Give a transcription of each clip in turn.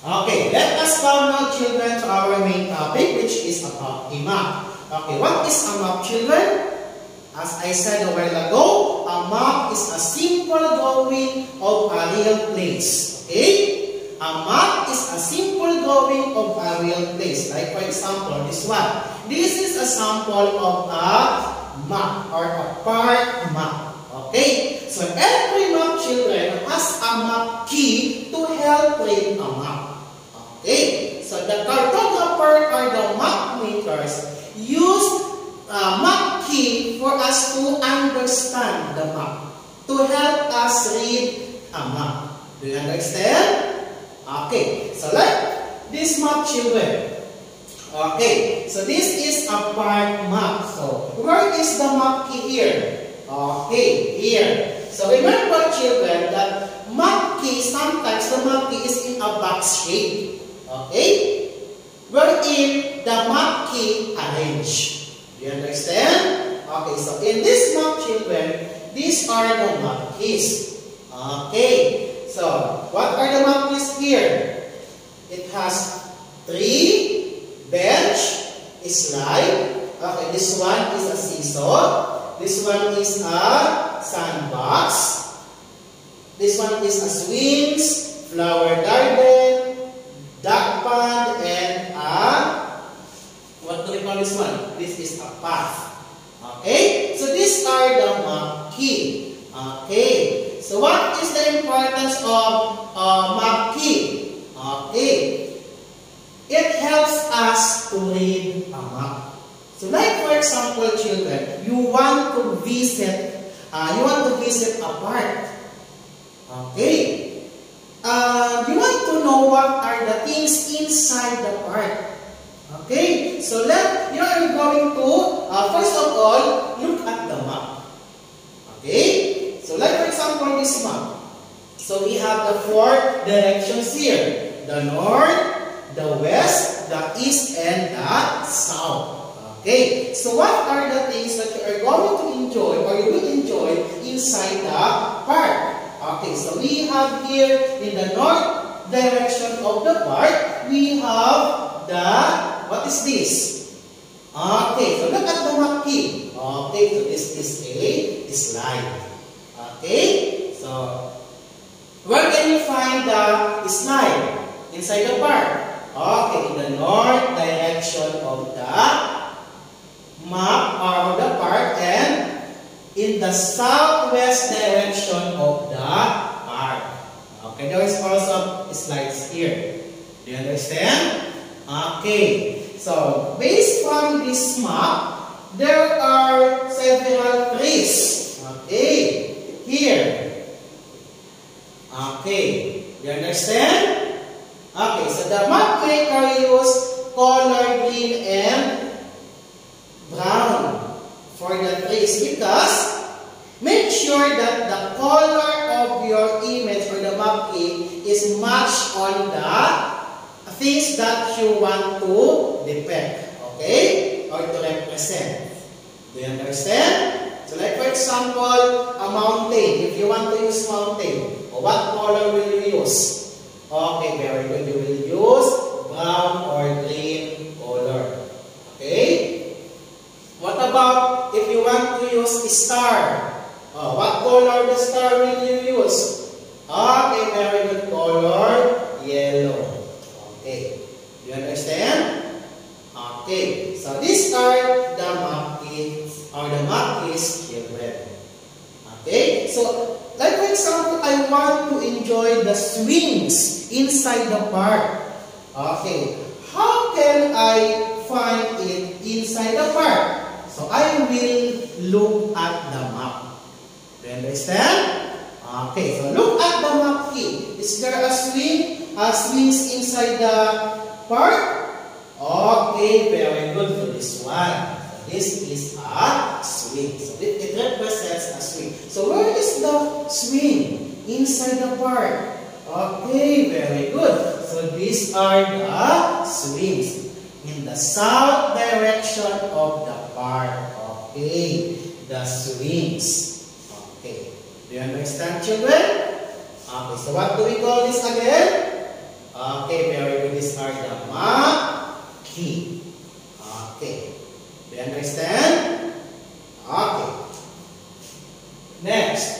Okay, let us come now, children, to our main topic, which is about a map. Okay, what is a map, children? As I said a while ago, a map is a simple drawing of a real place. Okay? A map is a simple drawing of a real place. Like for example, this one. This is a sample of a map or a park map. Okay? So every map, children, has a map key to help read a map. Okay? So the cartographer or the map makers use uh, map key for us to understand the map, to help us read a map. Do you understand? Okay, so like this map children. Okay, so this is a park map. So where is the map key here? Okay, here. So remember children that map key, sometimes the map key is in a box shape. Okay? Wherein the map key arranged. Do you understand? Okay, so in this map, children, these are the map. Okay, so what are the map keys here? It has three, bench, slide. Okay, this one is a seesaw. This one is a sandbox. This one is a swings, flower garden, duck pond, and a this one? This is a path. Okay? So these are the map key. Okay. So what is the importance of uh, map key? Okay. It helps us to read a map. So like for example, children, you want to visit, uh, you want to visit a park. Okay. Uh, you want to know what are the things inside the park. Okay, so let you are going to uh, first of all look at the map. Okay, so like for example this map. So we have the four directions here: the north, the west, the east, and the south. Okay, so what are the things that you are going to enjoy or you will enjoy inside the park? Okay, so we have here in the north direction of the park, we have the what is this? Okay, so look at the map key. Okay, so this is a slide. Okay, so where can you find the slide? Inside the park. Okay, in the north direction of the map of the park and in the southwest direction of the park. Okay, there is also slides here. Do you understand? Okay. So, based on this map, there are several trees. Okay. Here. Okay. You understand? Okay. So, the map maker use color green and brown for the trees because make sure that the color of your image or the map is matched on the things that you want to depict, okay? Or to represent. Do you understand? So like for example, a mountain. If you want to use mountain, what color will you use? Okay, very good. You will use brown or green color. Okay? What about if you want to use a star? Oh, what color the star will you use? Okay, very good color, yellow. You understand? Okay. So these are the markings or the markings children. Okay. So like for example, I want to enjoy the swings inside the park. Okay. How can I find it inside the park? So I will look at the map. You understand? Okay, so look at the map key. Is there a swing? uh, swings inside the park? Okay, very good for this one. This is a swing. So it, it represents a swing. So where is the swing? Inside the park. Okay, very good. So these are the swings. In the south direction of the park. Okay, the swings. Okay. Do you understand, children? Okay, so what do we call this again? Okay, is Haridhamma Ki. Okay. Do you understand? Okay. Next.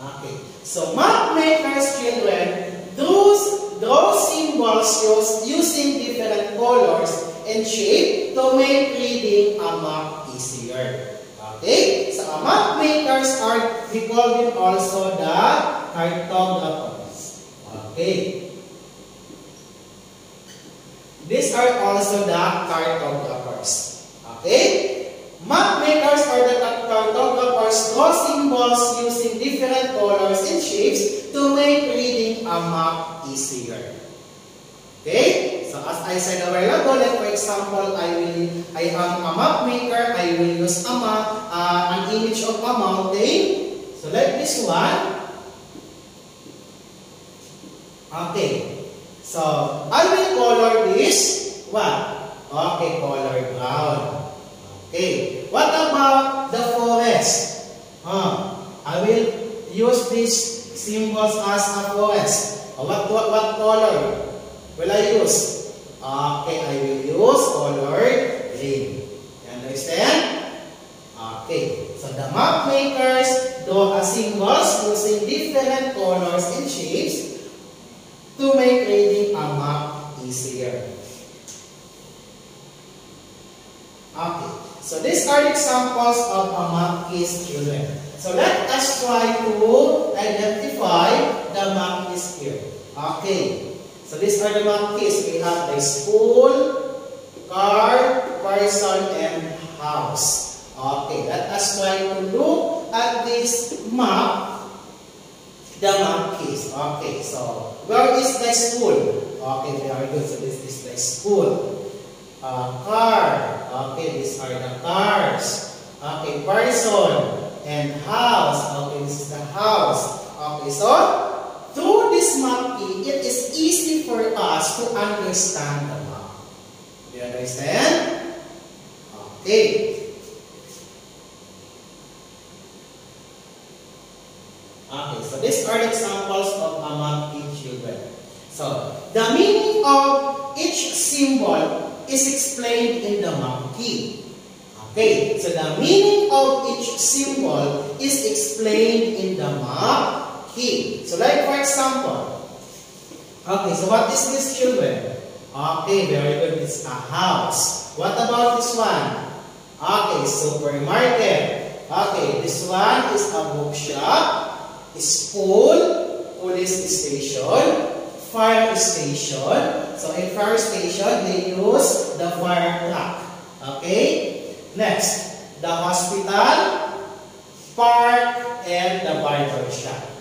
Okay. So map makers children, those those symbols using different colors and shape to make reading a map easier. Okay? So map makers are, we also the cartographers. Okay? These are also the cartographers. Okay? Map makers are the cartographers draw symbols using different colors and shapes to make reading a map easier. Okay? So as I said a while ago, for example, I will I am a map maker, I will use a image of a mountain. So like this one. Okay. So, I will color this, what? Okay, color brown. Okay. What about the forest? Uh, I will use these symbols as a forest. What, what, what color will I use? Okay, I will use color green. You understand? So, the map makers draw a symbols using different colors and shapes to make reading a map easier. Okay, so these are examples of a map case children. So let us try to identify the map here. Okay, so these are the map case. We have the school, car, person, and house. Okay, let us try to look at this map the map case. Okay, so where is the school? Okay, very good. So this is the school. Uh, car. Okay, these are the cars. Okay, person and house. Okay, this is the house. Okay, so through this map key, it is easy for us to understand the map. Do you understand? Okay. Okay, so these are examples of Amati children. So, the meaning of each symbol is explained in the key. Okay, so the meaning of each symbol is explained in the map key. So like for example, okay, so what is this children? Okay, very good. It's a house. What about this one? Okay, supermarket. Okay, this one is a bookshop school, police station, fire station. So in fire station, they use the fire truck. Okay? Next, the hospital, park, and the barber shop.